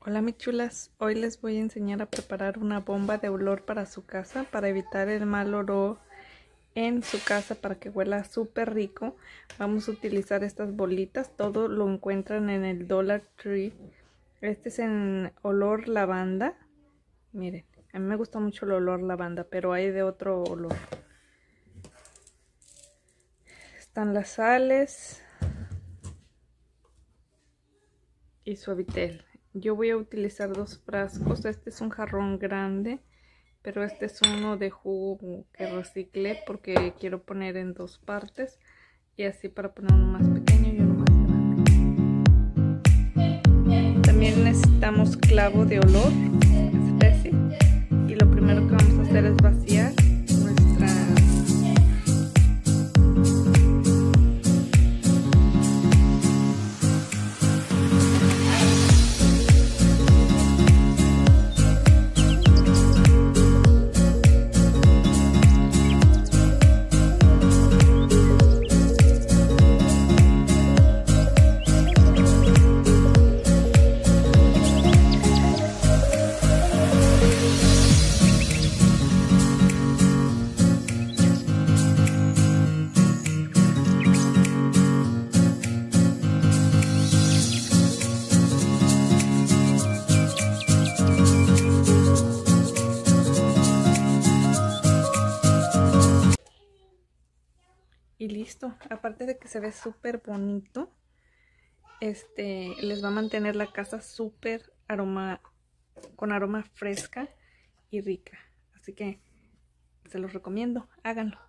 Hola mis chulas, hoy les voy a enseñar a preparar una bomba de olor para su casa para evitar el mal olor en su casa para que huela súper rico. Vamos a utilizar estas bolitas, todo lo encuentran en el Dollar Tree. Este es en olor lavanda. Miren, a mí me gusta mucho el olor lavanda, pero hay de otro olor. Están las sales y suavitel. Yo voy a utilizar dos frascos. Este es un jarrón grande, pero este es uno de jugo que reciclé porque quiero poner en dos partes. Y así para poner uno más pequeño y uno más grande. También necesitamos clavo de olor, y listo. Aparte de que se ve súper bonito, este les va a mantener la casa súper aroma, con aroma fresca y rica. Así que se los recomiendo, háganlo.